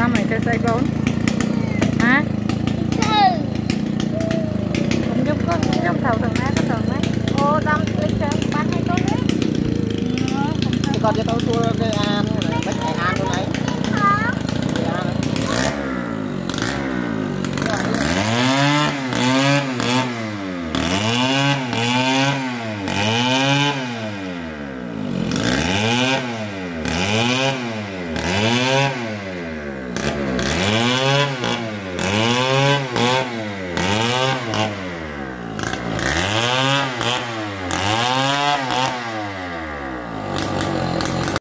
sao mày chơi xây con hả? Không giúp con không giúp thầu thằng má thằng má ô đâm lên cho ba hai con đấy. Còn cho tao thua cái an này